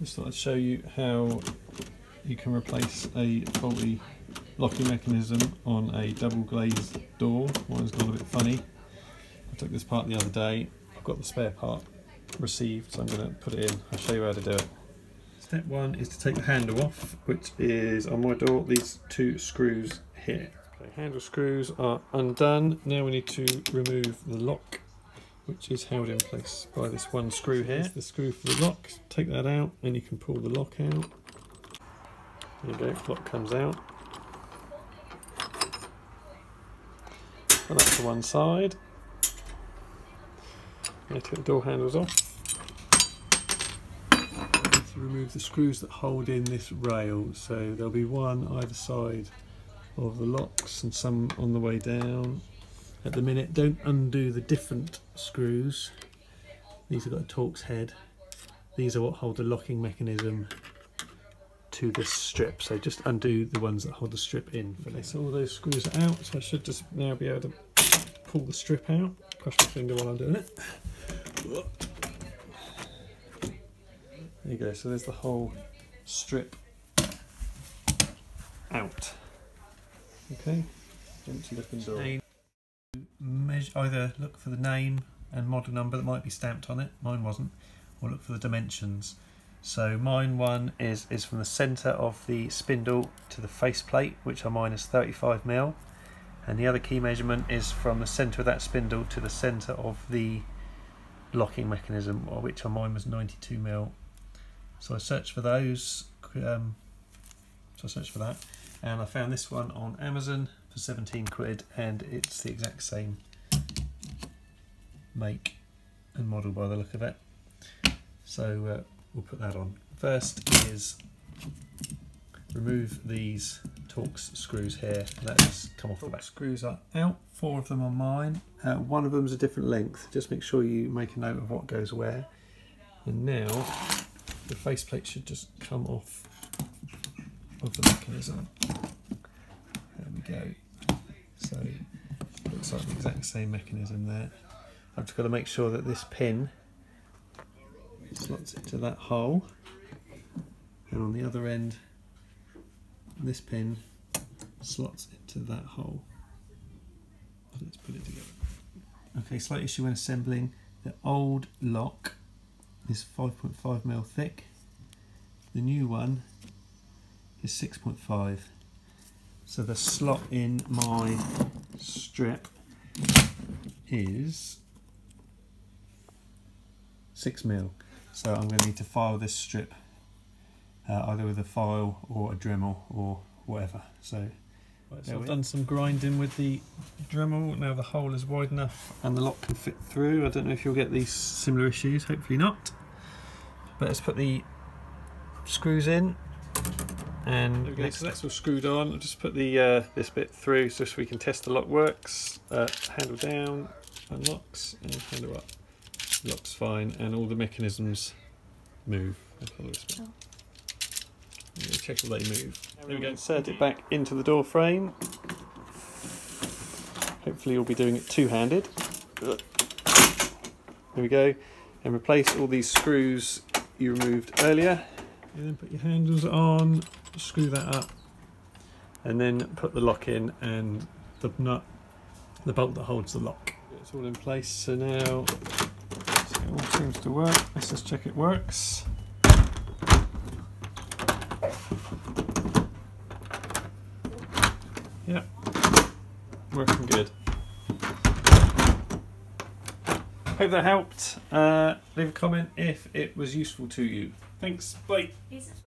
Just thought I'd show you how you can replace a faulty locking mechanism on a double glazed door. Mine's gone a bit funny. I took this part the other day. I've got the spare part received, so I'm going to put it in. I'll show you how to do it. Step one is to take the handle off, which is on my door, these two screws here. Okay, handle screws are undone. Now we need to remove the lock, which is held in place by this one screw here. The screw for the lock. Take that out and you can pull the lock out. There you go, lock comes out. And that's to one side. Now take the door handles off. To remove the screws that hold in this rail, so there'll be one either side of the locks and some on the way down. At the minute, don't undo the different screws. These have got a Torx head. These are what hold the locking mechanism to this strip. So just undo the ones that hold the strip in. For this. all those screws are out, so I should just now be able to pull the strip out. Crush my finger while I'm doing it. There you go, so there's the whole strip out. Okay, empty looking door. Measure, either look for the name and model number that might be stamped on it, mine wasn't, or look for the dimensions. So mine one is, is from the centre of the spindle to the faceplate, which are minus 35 mil, and the other key measurement is from the centre of that spindle to the centre of the locking mechanism, which on mine was 92 mil. So I searched for those, um, so I searched for that, and I found this one on Amazon for 17 quid, and it's the exact same make and model by the look of it. So uh, we'll put that on. First is remove these Torx screws here. Let us come off the back. Screws are out, four of them are mine. Uh, one of them is a different length. Just make sure you make a note of what goes where. And now the faceplate should just come off of the mechanism. There we go. So looks like the exact same mechanism there. I've just got to make sure that this pin slots into that hole and on the other end this pin slots into that hole. Let's put it together. Okay, slight issue when assembling. The old lock is 5.5 mil thick. The new one is 6.5. So the slot in my strip is 6 mil. So I'm going to need to file this strip uh, either with a file or a Dremel or whatever. So, right, so I've done some grinding with the Dremel. Now the hole is wide enough and the lock can fit through. I don't know if you'll get these similar issues, hopefully not. But let's put the screws in and okay, so that's all screwed on. I'll just put the uh, this bit through so we can test the lock works. Uh, handle down, unlocks, and handle up. Locks fine, and all the mechanisms move. Oh. Check that they move. There we go. Insert it back into the door frame. Hopefully, you'll be doing it two-handed. There we go, and replace all these screws you removed earlier. And then put your handles on, screw that up, and then put the lock in and the nut, the bolt that holds the lock. It's all in place. So now it all seems to work. Let's just check it works. Yep, working good. Hope that helped. Uh, leave a comment if it was useful to you. Thanks, bye.